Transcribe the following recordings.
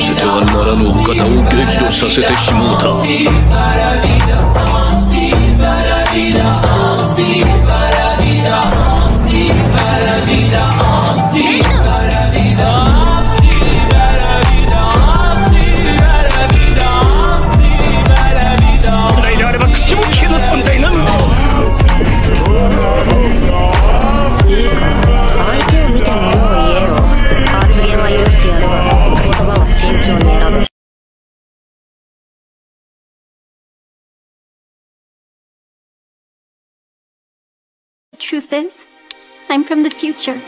らせてはならぬお方を激怒させてしもうた。Truth is, I'm from the future.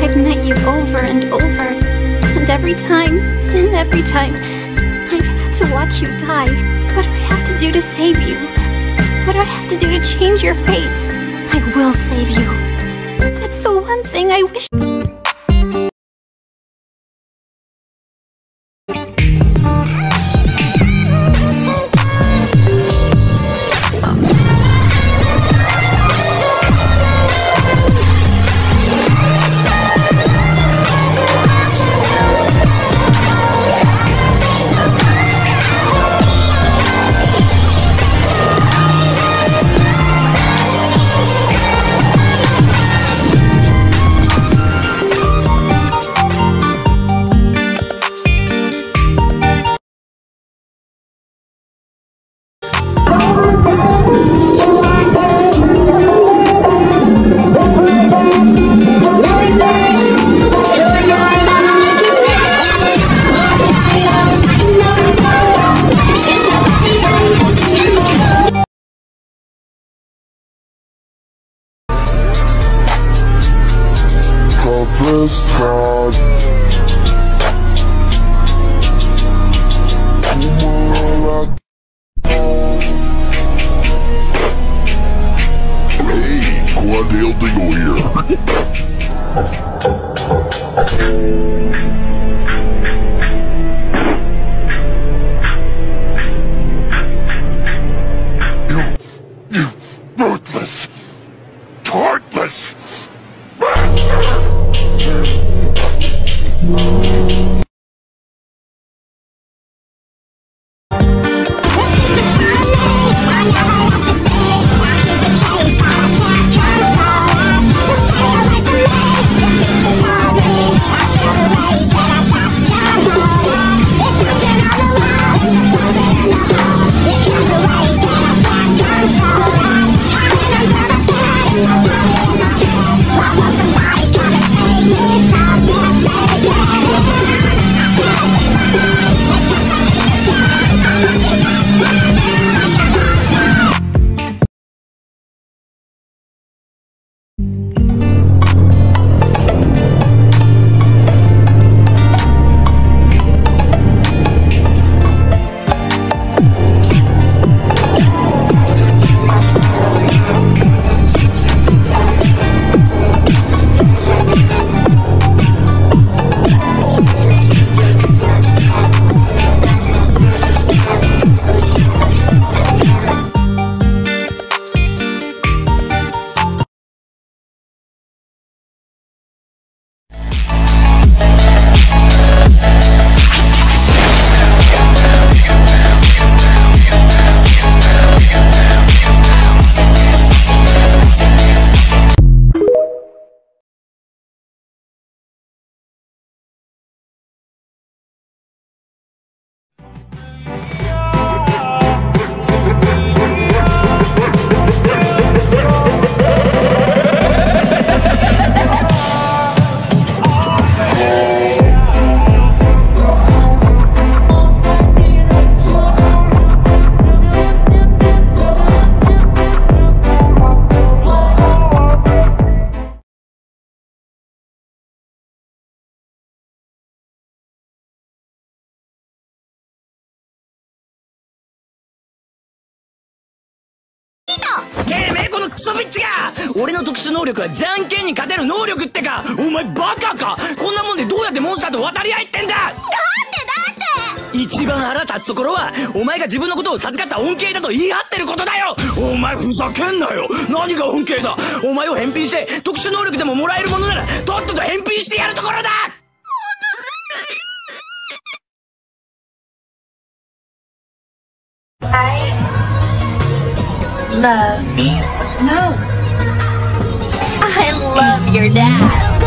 I've met you over and over, and every time, and every time, I've had to watch you die. What do I have to do to save you? What do I have to do to change your fate? I will save you. That's the one thing I wish. Travis Scott. Hey, Quandale Dingle here. You, you ruthless, heartless. のクソビッチが俺の特殊能力はじゃんけんに勝てる能力ってかお前バカか？こんなもんでどうやってモンスターと渡り合いってんだ？だってだって！一番腹立つところはお前が自分のことを授かった恩恵だと言い張ってることだよ！お前ふざけんなよ！何が恩恵だ？お前を返品して特殊能力でももらえるものならとっとと返品してやるところだ！Love me. No. I love your dad.